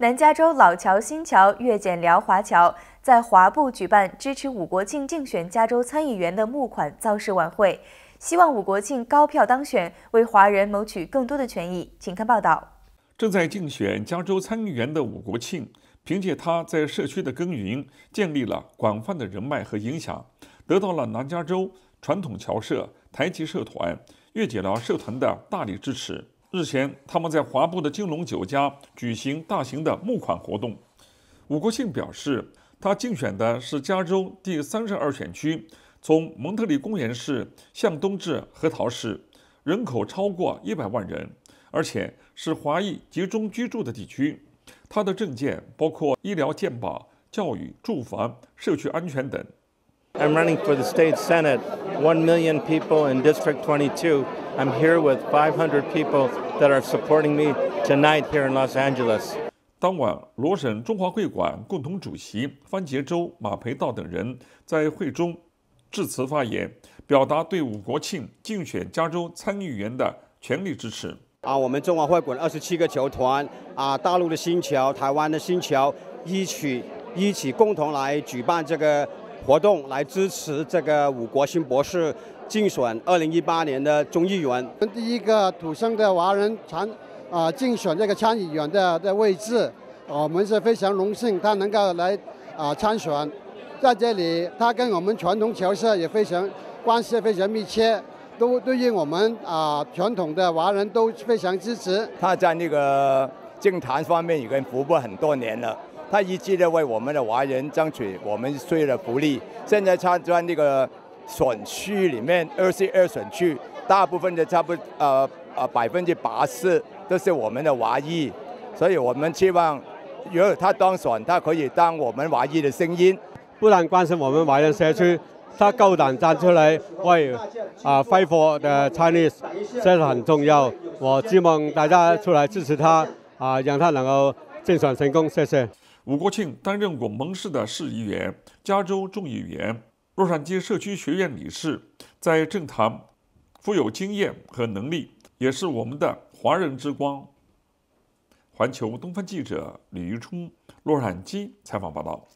南加州老桥、新桥、越检辽华桥在华埠举办支持武国庆竞选加州参议员的募款造势晚会，希望武国庆高票当选，为华人谋取更多的权益。请看报道。正在竞选加州参议员的武国庆，凭借他在社区的耕耘，建立了广泛的人脉和影响，得到了南加州传统侨社、台籍社团、越解辽社团的大力支持。日前，他们在华埠的金龙酒家举行大型的募款活动。武国庆表示，他竞选的是加州第三十二选区，从蒙特利公园市向东至核桃市，人口超过一百万人。而且是华裔集中居住的地区。他的政见包括医疗健保、教育、住房、社区安全等。I'm running for the state senate. One million people in District 22. I'm here with 500 people that are supporting me tonight here in Los Angeles. 当晚，罗省中华会馆共同主席番杰州、马培道等人在会中致辞发言，表达对武国庆竞选加州参议员的全力支持。啊，我们中华会馆二十七个球团啊，大陆的新桥、台湾的新桥，一起一起共同来举办这个活动，来支持这个五国新博士竞选二零一八年的众议员。第一个土生的华人参啊竞选这个参议员的的位置，我们是非常荣幸他能够来啊参选。在这里，他跟我们传统侨社也非常关系非常密切。都对于我们啊传统的华人都非常支持。他在那个政坛方面已经服务很多年了，他一直的为我们的华人争取我们税的福利。现在参在那个选区里面，二十二选区，大部分的差不呃呃百分之八十都是我们的华裔，所以我们希望如果他当选，他可以当我们华裔的声音，不但关心我们华人社区。他够胆站出来为啊，fight for the Chinese，这很重要。我希望大家出来支持他啊，让他能够竞选成功。谢谢。吴国庆担任过蒙市的市议员、加州众议员、洛杉矶社区学院理事，在政坛富有经验和能力，也是我们的华人之光。环球东方记者李玉冲洛杉矶采访报道。